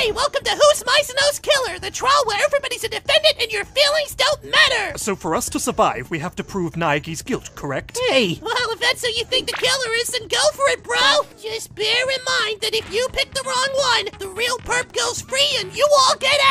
Hey, welcome to Who's Maizono's Killer, the trial where everybody's a defendant and your feelings don't matter! So for us to survive, we have to prove Naegi's guilt, correct? Hey, well, if that's who you think the killer is, then go for it, bro! Just bear in mind that if you pick the wrong one, the real perp goes free and you all get axed!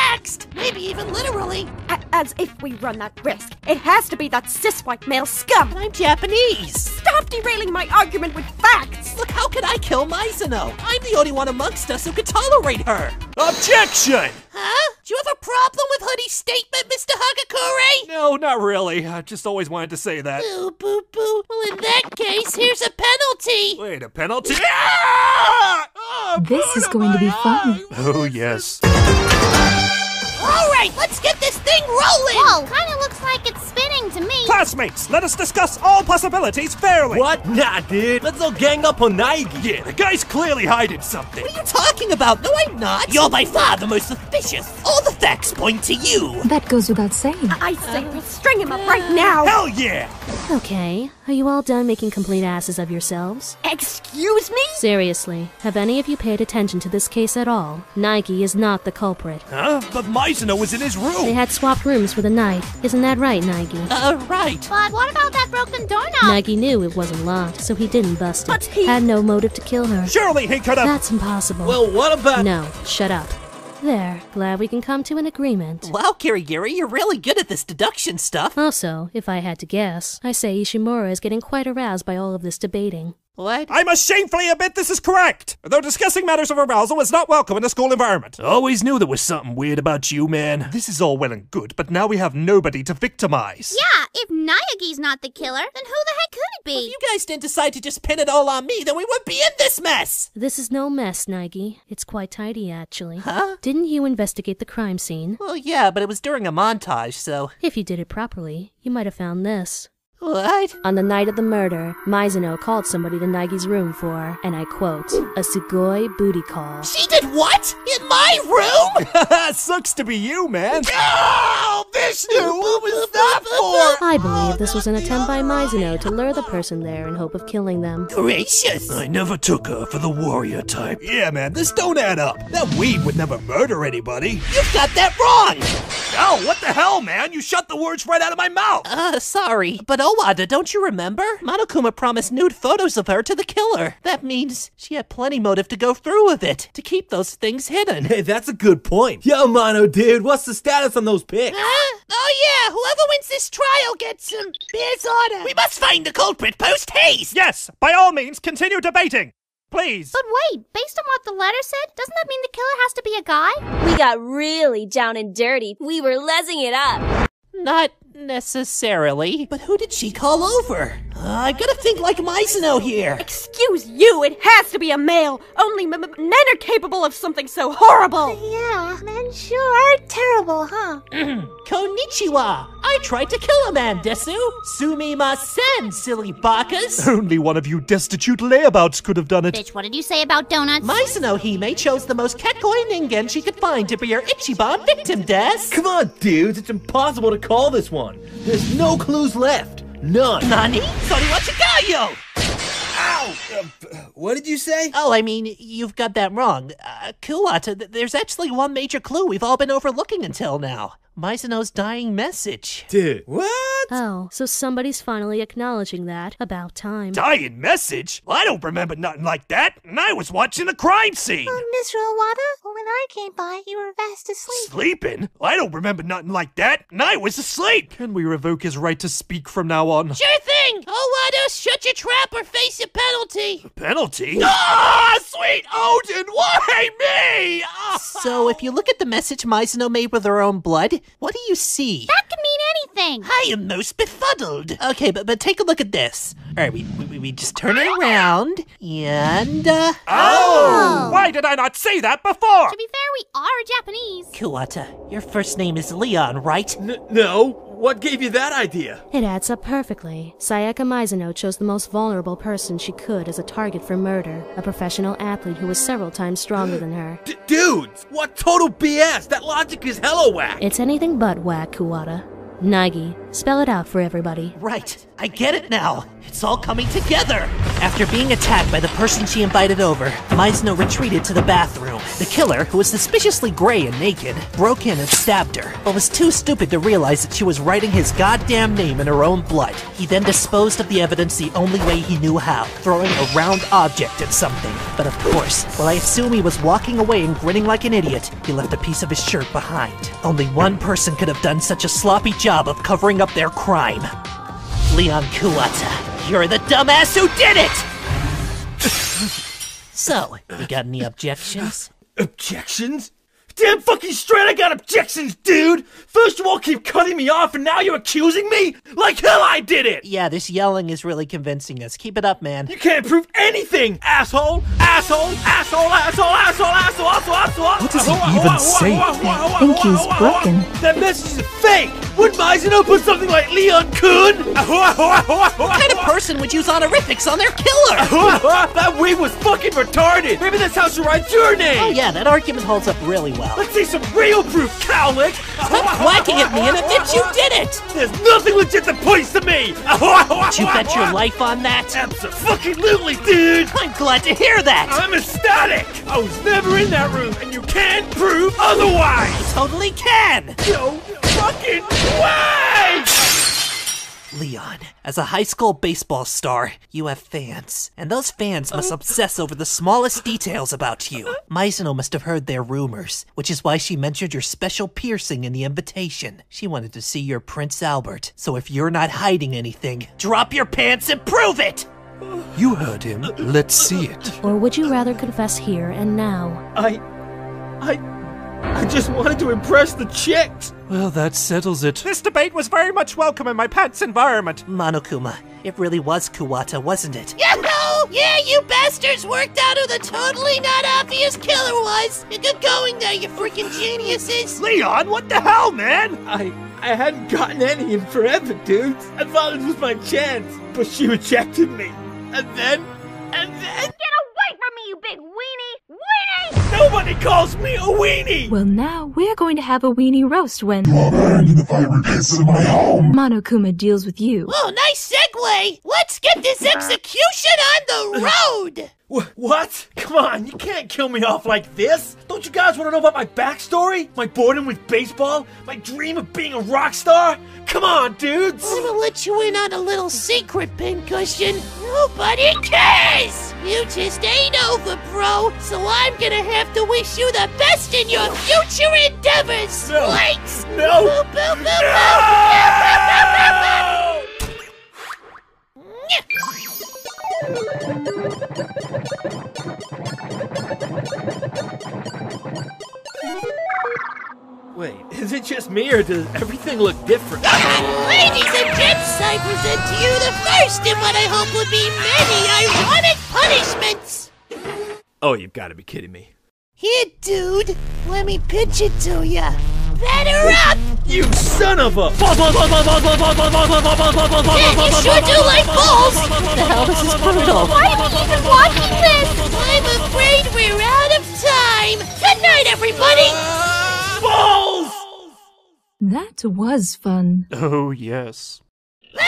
Maybe even literally. A- as if we run that risk. It has to be that cis white male scum. I'm Japanese! Stop derailing my argument with facts. Look, how could I kill Maizono? I'm the only one amongst us who could tolerate her! Objection! Huh? Do you have a problem with Hoodie's statement, Mr. Hagakure? No, not really. I just always wanted to say that. Boo, boo, boo. Well, in that case, here's a penalty. Wait, a penalty? Ah! Ah, This is going to be my fun. Oh, yes. All right, let's get this thing rolling. Whoa, kinda looks like it's spinning to me. Classmates, let us discuss all possibilities fairly. What? Nah, dude. Let's all gang up on Naegi. Yeah, the guy's clearly hiding something. What are you talking about? No, I'm not. You're by far the most suspicious. All the facts point to you. That goes without saying. I say we string him up right now. Hell yeah! Okay, are you all done making complete asses of yourselves? Excuse me? Seriously, have any of you paid attention to this case at all? Naegi is not the culprit. Huh? But Maizono was in his room. They had swapped rooms for the night. Isn't that right, Naegi? Uh, right. But what about that broken doorknob? Naegi knew it wasn't locked, so he didn't bust it. But he- Had no motive to kill her. Surely he could have. That's impossible. Well, what about. no, shut up. There, glad we can come to an agreement. Wow, Kirigiri, you're really good at this deduction stuff. Also, if I had to guess, I say Ishimaru is getting quite aroused by all of this debating. What? I must shamefully admit this is correct. Though discussing matters of arousal is not welcome in a school environment. Always knew there was something weird about you, man. This is all well and good, but now we have nobody to victimize. Yeah, if Naegi's not the killer, then who the heck could it be? If you guys didn't decide to just pin it all on me, then we wouldn't be in this mess. This is no mess, Naegi. It's quite tidy, actually. Huh? Didn't you investigate the crime scene? Well, yeah, but it was during a montage, so. If you did it properly, you might have found this. What? On the night of the murder, Maizono called somebody to Naegi's room for, and I quote, a Sugoi booty call. She did what? In my room? Sucks to be you, man. Oh, Vishnu, what was that for? I believe this was an attempt by Maizono to lure the person there in hope of killing them. Gracious. I never took her for the warrior type. Yeah, man, this don't add up. That weed would never murder anybody. You've got that wrong. Oh, what the hell, man? You shut the words right out of my mouth. Uh, sorry, but Owada, don't you remember? Monokuma promised nude photos of her to the killer. That means she had plenty motive to go through with it, to keep those things hidden. Hey, that's a good point. Yo, Mono, dude, what's the status on those pics? Huh? Oh yeah, whoever wins this trial gets some beer's order. We must find the culprit post haste. Yes, by all means, continue debating. Please. But wait, based on what the letter said, doesn't that mean the killer has to be a guy? We got really down and dirty. We were lezzing it up. Not necessarily. But who did she call over? Uh, I gotta think like Maizono here. Excuse you, it has to be a male. Only m- m- men are capable of something so horrible. Yeah, men sure are terrible, huh? Konnichiwa. I tried to kill a man, Desu. Sumimasen, silly bakas. Only one of you destitute layabouts could have done it. Bitch, what did you say about donuts? Maizono Hime chose the most catcoy ningen she could find to be her Ichiban victim, Des. Come on, dudes, it's impossible to call this one. There's no clues left. None. Nani? Sorry, what you got, yo? Ow! Uh, what did you say? Oh, I mean, you've got that wrong. Uh, Kuwata, th- there's actually one major clue we've all been overlooking until now. Maizono's dying message. Dude, what? Oh, so somebody's finally acknowledging that. About time. Dying message? I don't remember nothing like that, and I was watching the crime scene. Mr. Owada, when I came by, you were fast asleep. Sleeping? I don't remember nothing like that, and I was asleep. Can we revoke his right to speak from now on? Sure thing! Owada, shut your trap or face a penalty! Penalty? Ah, sweet Odin, why me? Ah. So, if you look at the message Maizono made with her own blood, what do you see? That could mean anything. I am most befuddled. Okay, but but take a look at this. All right, we we, we just turn it around and uh, Oh! Why did I not say that before? To be fair, we are Japanese. Kuwata, your first name is Leon, right? N- no. What gave you that idea? It adds up perfectly. Sayaka Maizono chose the most vulnerable person she could as a target for murder, a professional athlete who was several times stronger than her. D- dudes, what total BS? That logic is hella whack. It's anything but whack, Kuwata. Naegi, spell it out for everybody. Right. I get it now. It's all coming together. After being attacked by the person she invited over, Maizono retreated to the bathroom. The killer, who was suspiciously gray and naked, broke in and stabbed her, but was too stupid to realize that she was writing his goddamn name in her own blood. He then disposed of the evidence the only way he knew how, throwing a round object at something. But of course, while I assume he was walking away and grinning like an idiot, he left a piece of his shirt behind. Only one person could have done such a sloppy job of covering up their crime. Leon Kuwata, you're the dumbass who did it! so, you got any objections? Objections? Damn fucking straight, I got objections, dude! First you all keep cutting me off, and now you're accusing me? Like hell I did it! Yeah, this yelling is really convincing us. Keep it up, man. You can't prove anything, asshole! Asshole! Asshole! Asshole! Asshole! Asshole! Asshole! Asshole! What does he even say? I think he's broken. That message is fake! Would Maizono put something like Leon Kuhn? What kind of person would use honorifics on their killer? that wig was fucking retarded! Maybe that's how she writes your name! Oh yeah, that argument holds up really well. Let's see some real proof, cowlick! Stop quacking at me and admit you did it! There's nothing legit that points to me! Did you bet your life on that? Absolutely, dude! I'm glad to hear that! I'm ecstatic! I was never in that room, and you can't prove otherwise! Totally can! No fucking way! Leon, as a high school baseball star, you have fans, and those fans must uh. obsess over the smallest details about you. Maizono must have heard their rumors, which is why she mentioned your special piercing in the invitation. She wanted to see your Prince Albert, so if you're not hiding anything, drop your pants and prove it! You heard him. Let's see it. Or would you rather confess here and now? I. I. I just wanted to impress the chicks! Well, that settles it. This debate was very much welcome in my pet's environment. Monokuma, it really was Kuwata, wasn't it? Yahoo! Yeah, you bastards worked out who the totally not obvious killer was. You Good going there, you freaking geniuses. Leon, what the hell, man? I. I hadn't gotten any in forever, dudes. I thought this was my chance, but she rejected me. And then. And then. Get away from me, you big weenie! Weenie! Nobody calls me a weenie! Well, now we're going to have a weenie roast when Burned in the fiery pits of my home. Monokuma deals with you. Oh, nice segue. Let's get this execution on the road. Wh- what? Come on, you can't kill me off like this! Don't you guys want to know about my backstory? My boredom with baseball? My dream of being a rock star? Come on, dudes! I'm gonna let you in on a little secret, Pincushion. Nobody cares! You just ain't over, bro. So I'm gonna have to wish you the best in your future endeavors. No. Thanks. No. Boo, boo, boo, boo. Wait, is it just me or does everything look different? Ladies and gents, I present to you the first in what I hope would be many ironic punishments. Oh, you've got to be kidding me. Here, dude, let me pitch it to ya. Better up! You son of a! Man, you sure do like balls! What the hell? This is brutal. Why are we even watching this? I'm afraid we're out of time. Good night, everybody. Balls! That was fun. Oh, yes.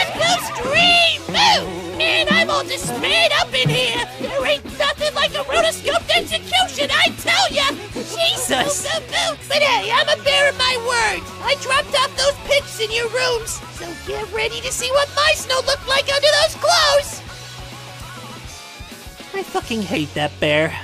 Let's go stream! Move! Man, I'm all dismayed up in here. There ain't nothing like a rotoscoped execution, I tell ya. Jesus! But hey, I'm a bear of my word. I dropped off those pics in your rooms, so get ready to see what Maizono looked like under those clothes. I fucking hate that bear.